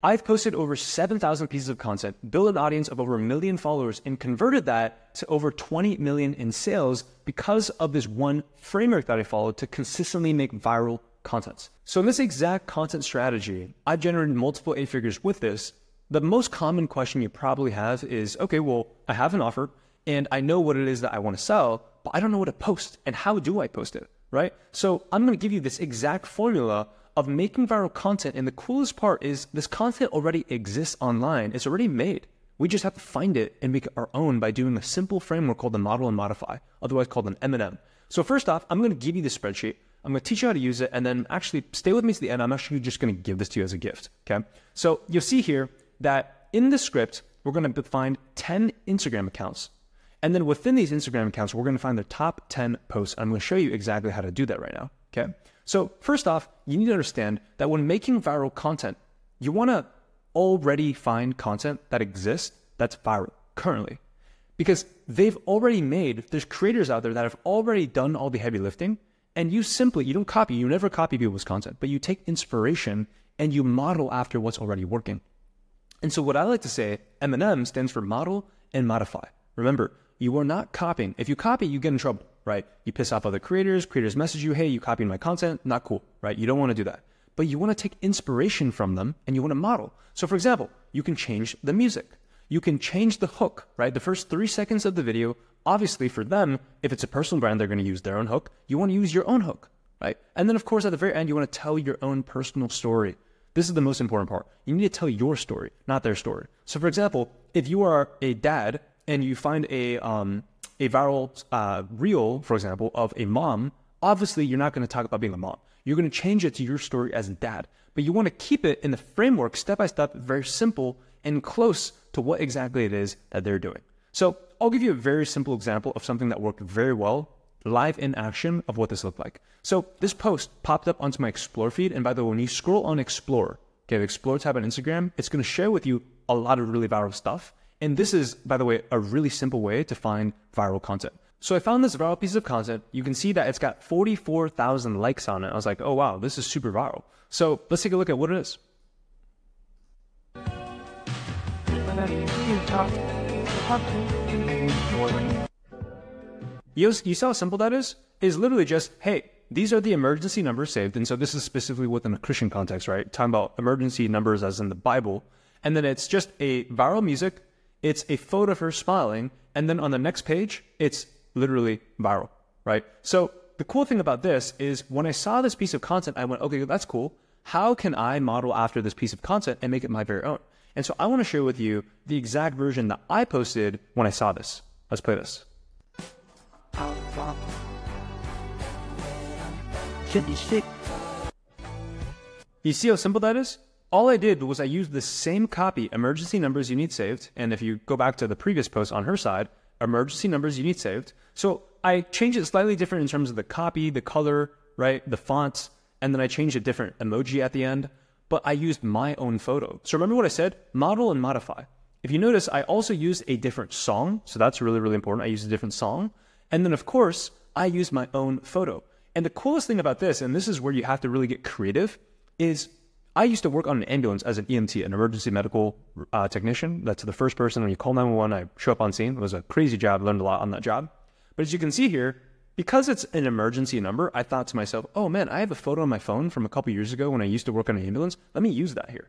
I've posted over 7,000 pieces of content, built an audience of over a million followers, and converted that to over 20 million in sales because of this one framework that I followed to consistently make viral content. So in this exact content strategy, I've generated multiple eight figures with this. The most common question you probably have is, okay, well, I have an offer and I know what it is that I want to sell, but I don't know what to post and how do I post it, right? So I'm going to give you this exact formula of making viral content. And the coolest part is this content already exists online. It's already made. We just have to find it and make it our own by doing a simple framework called the model and modify, otherwise called an M&M. So first off, I'm going to give you the spreadsheet. I'm going to teach you how to use it and then actually stay with me to the end. I'm actually just going to give this to you as a gift. Okay. So you'll see here that in the script, we're going to find 10 Instagram accounts. And then within these Instagram accounts, we're going to find the top 10 posts. I'm going to show you exactly how to do that right now. Okay. So, first off, you need to understand that when making viral content, you want to already find content that exists that's viral currently. Because they've already made, there's creators out there that have already done all the heavy lifting, and you simply, you don't copy, you never copy people's content, but you take inspiration and you model after what's already working. And so, what I like to say, M&M stands for model and modify. Remember, you are not copying. If you copy, you get in trouble right? You piss off other creators, creators message you, hey, you copied my content, not cool, right? You don't want to do that. But you want to take inspiration from them and you want to model. So, for example, you can change the music. You can change the hook, right? The first three seconds of the video, obviously for them, if it's a personal brand, they're going to use their own hook. You want to use your own hook, right? And then, of course, at the very end, you want to tell your own personal story. This is the most important part. You need to tell your story, not their story. So, for example, if you are a dad and you find a um, a viral uh, reel, for example, of a mom, obviously you're not going to talk about being a mom. You're going to change it to your story as a dad, but you want to keep it in the framework, step by step, very simple and close to what exactly it is that they're doing. So I'll give you a very simple example of something that worked very well live in action of what this looked like. So this post popped up onto my Explore feed. And by the way, when you scroll on Explore, okay, Explore tab on Instagram, it's going to share with you a lot of really viral stuff. And this is, by the way, a really simple way to find viral content. So I found this viral piece of content. You can see that it's got 44,000 likes on it. I was like, oh wow, this is super viral. So let's take a look at what it is. You, you saw how simple that is? Is literally just, hey, these are the emergency numbers saved. And so this is specifically within a Christian context, right? Talking about emergency numbers as in the Bible. And then it's just a viral music it's a photo of her smiling, and then on the next page, it's literally viral, right? So the cool thing about this is when I saw this piece of content, I went, okay, that's cool. How can I model after this piece of content and make it my very own? And so I want to share with you the exact version that I posted when I saw this. Let's play this. You see how simple that is? All I did was I used the same copy, emergency numbers you need saved. And if you go back to the previous post on her side, emergency numbers you need saved. So I changed it slightly different in terms of the copy, the color, right, the fonts, and then I changed a different emoji at the end. But I used my own photo. So remember what I said? Model and modify. If you notice, I also used a different song. So that's really, really important. I used a different song. And then, of course, I used my own photo. And the coolest thing about this, and this is where you have to really get creative, is I used to work on an ambulance as an EMT, an emergency medical uh, technician. That's the first person when you call 911, I show up on scene. It was a crazy job. Learned a lot on that job. But as you can see here, because it's an emergency number, I thought to myself, oh man, I have a photo on my phone from a couple years ago when I used to work on an ambulance. Let me use that here.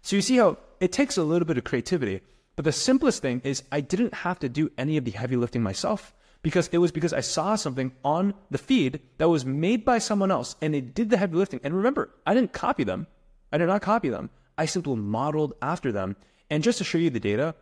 So you see how it takes a little bit of creativity. But the simplest thing is I didn't have to do any of the heavy lifting myself because it was because I saw something on the feed that was made by someone else and they did the heavy lifting. And remember, I didn't copy them. I did not copy them. I simply modeled after them. And just to show you the data,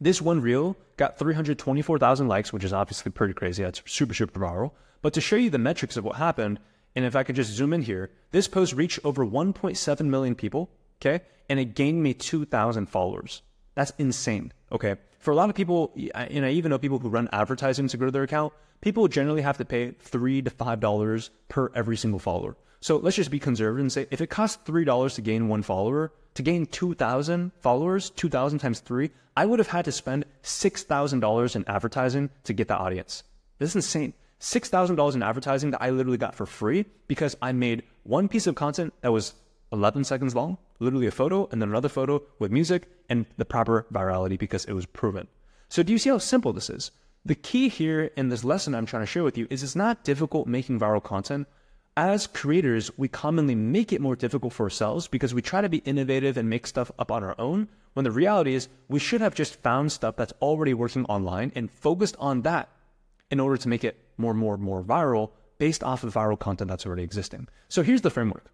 this one reel got 324,000 likes, which is obviously pretty crazy. That's super, super viral. But to show you the metrics of what happened, and if I could just zoom in here, this post reached over 1.7 million people, okay? And it gained me 2,000 followers. That's insane, okay? For a lot of people, and I even know people who run advertising to grow their account, people generally have to pay three to five dollars per every single follower. So let's just be conservative and say if it costs three dollars to gain one follower, to gain two thousand followers, two thousand times three, I would have had to spend six thousand dollars in advertising to get that audience. This is insane. Six thousand dollars in advertising that I literally got for free because I made one piece of content that was 11 seconds long, Literally a photo and then another photo with music and the proper virality because it was proven. So do you see how simple this is? The key here in this lesson I'm trying to share with you is it's not difficult making viral content. As creators, we commonly make it more difficult for ourselves because we try to be innovative and make stuff up on our own. When the reality is, we should have just found stuff that's already working online and focused on that in order to make it more, more, more viral based off of viral content that's already existing. So here's the framework.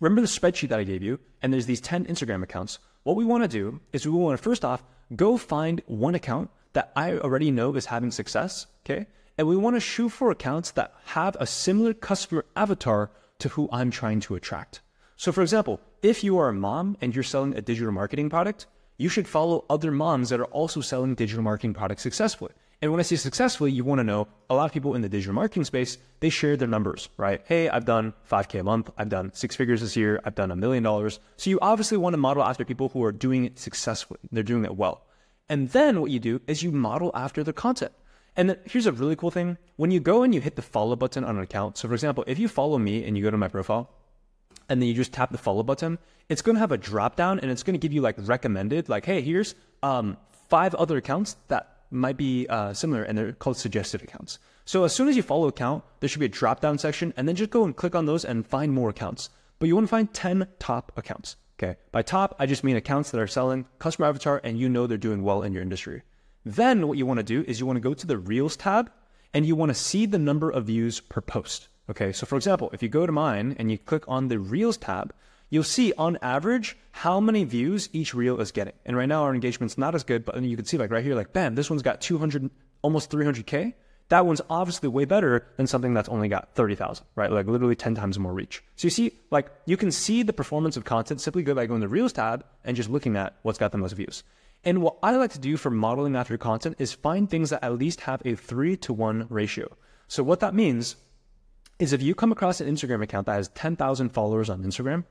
Remember the spreadsheet that I gave you, and there's these 10 Instagram accounts. What we want to do is we want to first off go find one account that I already know is having success, okay? And we want to shoot for accounts that have a similar customer avatar to who I'm trying to attract. So for example, if you are a mom and you're selling a digital marketing product, you should follow other moms that are also selling digital marketing products successfully. And when I say successfully, you want to know a lot of people in the digital marketing space, they share their numbers, right? Hey, I've done 5K a month. I've done six figures this year. I've done a million dollars. So you obviously want to model after people who are doing it successfully. They're doing it well. And then what you do is you model after their content. And here's a really cool thing. When you go and you hit the follow button on an account, so for example, if you follow me and you go to my profile and then you just tap the follow button, it's going to have a drop down and it's going to give you like recommended, like, hey, here's um, five other accounts that might be uh, similar and they're called suggested accounts. So as soon as you follow account, there should be a drop down section and then just go and click on those and find more accounts. But you want to find 10 top accounts. Okay. By top, I just mean accounts that are selling customer avatar and you know they're doing well in your industry. Then what you want to do is you want to go to the Reels tab and you want to see the number of views per post. Okay. So for example, if you go to mine and you click on the Reels tab, you'll see on average how many views each reel is getting. And right now our engagement's not as good, but you can see like right here, like bam, this one's got 200, almost 300K. That one's obviously way better than something that's only got 30,000, right? Like literally 10 times more reach. So you see, like you can see the performance of content simply by going to the Reels tab and just looking at what's got the most views. And what I like to do for modeling after content is find things that at least have a three to one ratio. So what that means is if you come across an Instagram account that has 10,000 followers on Instagram,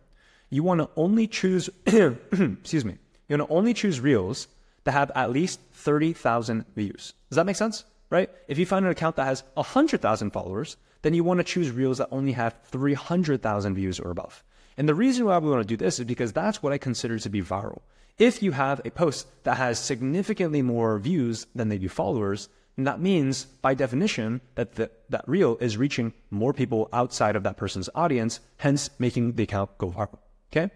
you want to only choose, excuse me, you want to only choose reels that have at least 30,000 views. Does that make sense? Right? If you find an account that has 100,000 followers, then you want to choose reels that only have 300,000 views or above. And the reason why we want to do this is because that's what I consider to be viral. If you have a post that has significantly more views than they do followers, that means by definition that the, that reel is reaching more people outside of that person's audience, hence making the account go viral. Okay.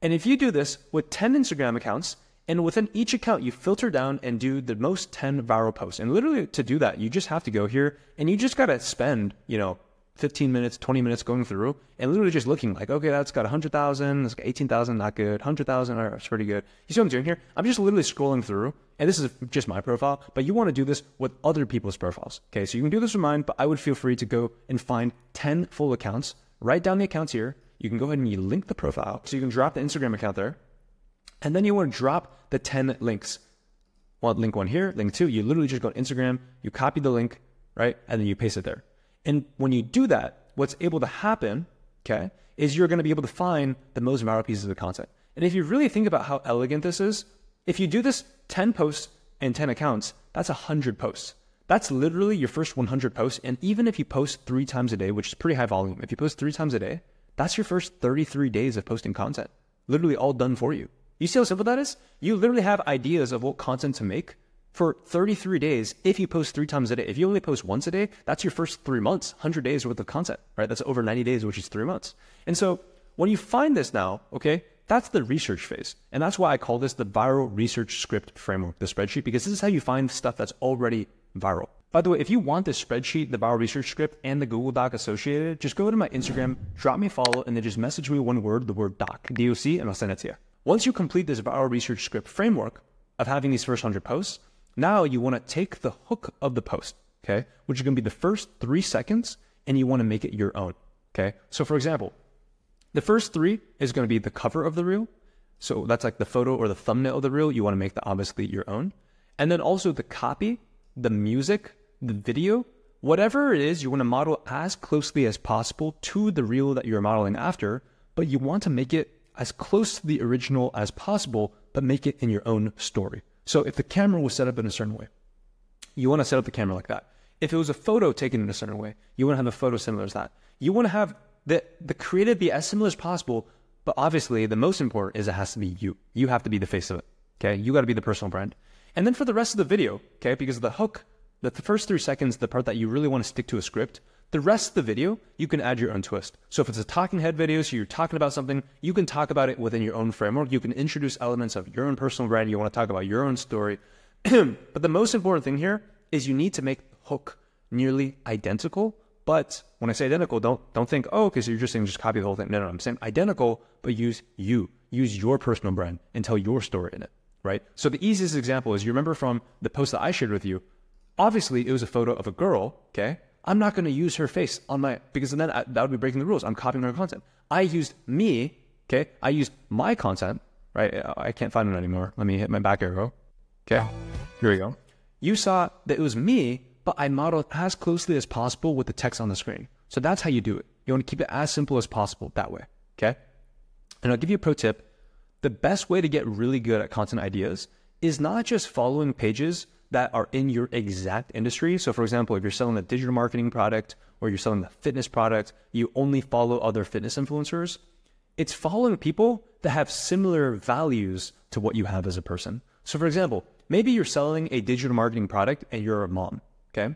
And if you do this with 10 Instagram accounts, and within each account, you filter down and do the most 10 viral posts. And literally to do that, you just have to go here and you just got to spend, you know, 15 minutes, 20 minutes going through and literally just looking like, okay, that's got 100,000, that's got 18,000, not good, 100,000, all right, that's pretty good. You see what I'm doing here? I'm just literally scrolling through and this is just my profile, but you want to do this with other people's profiles. Okay. So you can do this with mine, but I would feel free to go and find 10 full accounts, write down the accounts here, you can go ahead and you link the profile. So you can drop the Instagram account there. And then you want to drop the 10 links. Well, link one here, link two. You literally just go to Instagram, you copy the link, right? And then you paste it there. And when you do that, what's able to happen, okay, is you're going to be able to find the most viral pieces of content. And if you really think about how elegant this is, if you do this 10 posts and 10 accounts, that's 100 posts. That's literally your first 100 posts. And even if you post three times a day, which is pretty high volume, if you post three times a day, that's your first 33 days of posting content. Literally all done for you. You see how simple that is? You literally have ideas of what content to make for 33 days if you post three times a day. If you only post once a day, that's your first three months, 100 days worth of content, right? That's over 90 days, which is three months. And so when you find this now, okay, that's the research phase. And that's why I call this the viral research script framework, the spreadsheet, because this is how you find stuff that's already viral. By the way, if you want this spreadsheet, the Viral Research Script, and the Google Doc associated, just go to my Instagram, drop me a follow, and then just message me one word, the word doc, DOC, and I'll send it to you. Once you complete this Viral Research Script framework of having these first 100 posts, now you want to take the hook of the post, okay, which is going to be the first three seconds, and you want to make it your own, okay? So for example, the first three is going to be the cover of the reel. So that's like the photo or the thumbnail of the reel. You want to make that obviously your own. And then also the copy, the music, the video, whatever it is, you want to model as closely as possible to the reel that you're modeling after, but you want to make it as close to the original as possible, but make it in your own story. So if the camera was set up in a certain way, you want to set up the camera like that. If it was a photo taken in a certain way, you want to have a photo similar as that. You want to have the, the creative be as similar as possible, But obviously, the most important is it has to be you. You have to be the face of it. Okay. You got to be the personal brand. And then for the rest of the video, okay, because the hook, the, the first three seconds, the part that you really want to stick to a script, the rest of the video, you can add your own twist. So if it's a talking head video, so you're talking about something, you can talk about it within your own framework. You can introduce elements of your own personal brand. You want to talk about your own story. but the most important thing here is you need to make the hook nearly identical. But when I say identical, don't don't think, oh, okay, so you're just saying just copy the whole thing. No, no, I'm saying identical, but use you. Use your personal brand and tell your story in it right? So the easiest example is you remember from the post that I shared with you. Obviously, it was a photo of a girl. Okay, I'm not going to use her face on my because then I, that would be breaking the rules. I'm copying her content. I used me. Okay, I used my content. Right, I can't find it anymore. Let me hit my back arrow. Okay, here we go. You saw that it was me, but I modeled as closely as possible with the text on the screen. So that's how you do it. You want to keep it as simple as possible that way. Okay, and I'll give you a pro tip the best way to get really good at content ideas is not just following pages that are in your exact industry. So, for example, if you're selling a digital marketing product or you're selling a fitness product, you only follow other fitness influencers. It's following people that have similar values to what you have as a person. So, for example, maybe you're selling a digital marketing product and you're a mom, okay?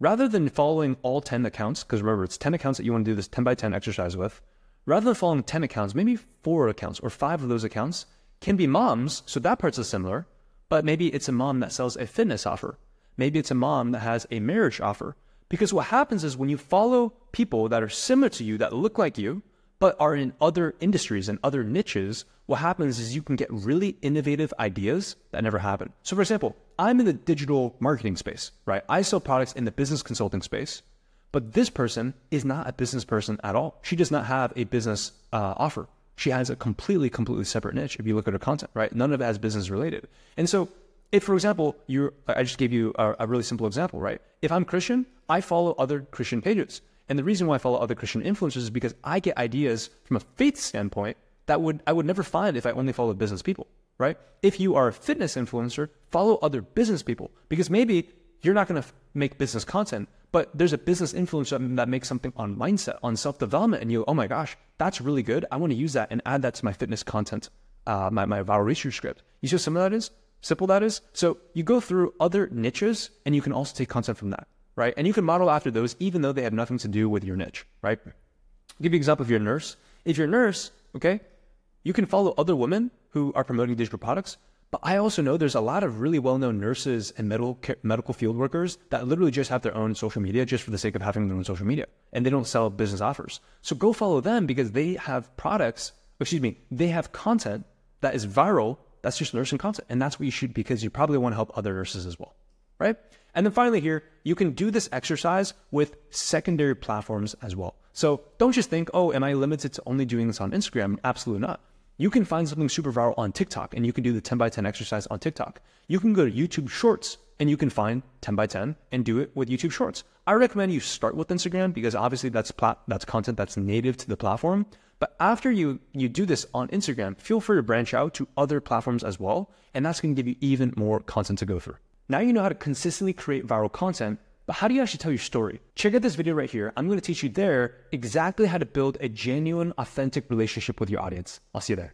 Rather than following all 10 accounts, because remember, it's 10 accounts that you want to do this 10 by 10 exercise with, rather than following 10 accounts, maybe four accounts or five of those accounts can be moms. So that part's similar, but maybe it's a mom that sells a fitness offer. Maybe it's a mom that has a marriage offer. Because what happens is when you follow people that are similar to you, that look like you, but are in other industries and other niches, what happens is you can get really innovative ideas that never happen. So, for example, I'm in the digital marketing space, right? I sell products in the business consulting space. But this person is not a business person at all. She does not have a business uh, offer. She has a completely, completely separate niche. If you look at her content, right? None of it business related. And so, if for example, you, I just gave you a, a really simple example, right? If I'm Christian, I follow other Christian pages. And the reason why I follow other Christian influencers is because I get ideas from a faith standpoint that would I would never find if I only followed business people, right? If you are a fitness influencer, follow other business people because maybe you're not going to make business content, but there's a business influencer that makes something on mindset, on self development, and you, oh my gosh, that's really good. I want to use that and add that to my fitness content, uh, my, my viral research script. You see how simple that is? Simple that is? So you go through other niches and you can also take content from that, right? And you can model after those even though they have nothing to do with your niche, right? I'll give you an example if you're a nurse. If you're a nurse, okay, you can follow other women who are promoting digital products, but I also know there's a lot of really well-known nurses and medical medical field workers that literally just have their own social media just for the sake of having their own social media, and they don't sell business offers. So go follow them because they have products. Excuse me, they have content that is viral. That's just nursing content, and that's what you should because you probably want to help other nurses as well, right? And then finally, here you can do this exercise with secondary platforms as well. So don't just think, oh, am I limited to only doing this on Instagram? Absolutely not. You can find something super viral on TikTok and you can do the 10 by 10 exercise on TikTok. You can go to YouTube Shorts and you can find 10 by 10 and do it with YouTube Shorts. I recommend you start with Instagram because obviously that's plat- that's content that's native to the platform. But after you you do this on Instagram, feel free to branch out to other platforms as well, and that's going to give you even more content to go through. Now you know how to consistently create viral content but how do you actually tell your story? Check out this video right here. I'm going to teach you there exactly how to build a genuine, authentic relationship with your audience. I'll see you there.